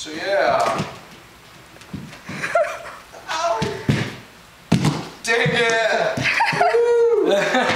So yeah. Ow! Dang it!